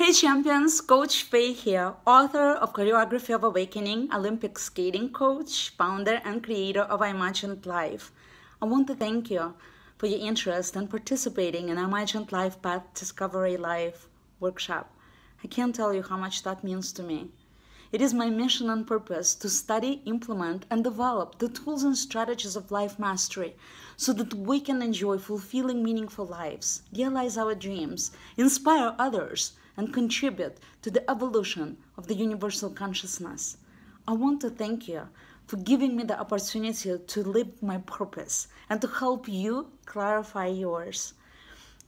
Hey champions, Coach Faye here, author of Choreography of Awakening, Olympic skating coach, founder and creator of Imagiant Life. I want to thank you for your interest in participating in Imagiant Life Path Discovery Life workshop. I can't tell you how much that means to me. It is my mission and purpose to study, implement, and develop the tools and strategies of life mastery so that we can enjoy fulfilling, meaningful lives, realize our dreams, inspire others, and contribute to the evolution of the universal consciousness. I want to thank you for giving me the opportunity to live my purpose and to help you clarify yours.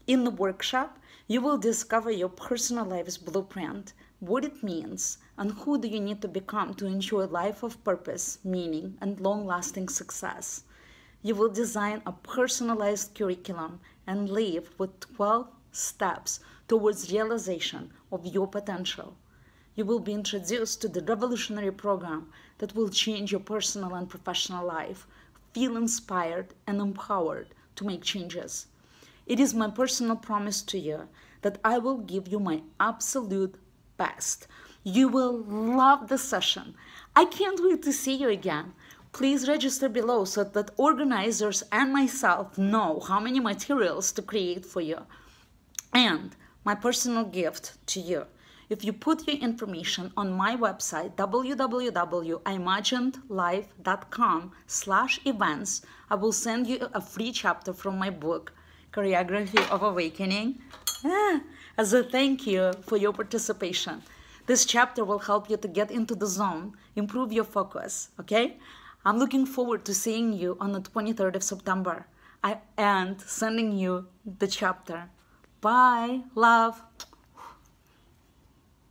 In the workshop, you will discover your personal life's blueprint, what it means, and who do you need to become to enjoy a life of purpose, meaning, and long-lasting success. You will design a personalized curriculum and live with 12 steps towards realization of your potential. You will be introduced to the revolutionary program that will change your personal and professional life. Feel inspired and empowered to make changes. It is my personal promise to you that I will give you my absolute best. You will love the session. I can't wait to see you again. Please register below so that organizers and myself know how many materials to create for you. And my personal gift to you. If you put your information on my website, www.imagiantlife.com slash events, I will send you a free chapter from my book, Choreography of Awakening, ah, as a thank you for your participation. This chapter will help you to get into the zone, improve your focus, okay? I'm looking forward to seeing you on the 23rd of September I, and sending you the chapter. Bye. Love.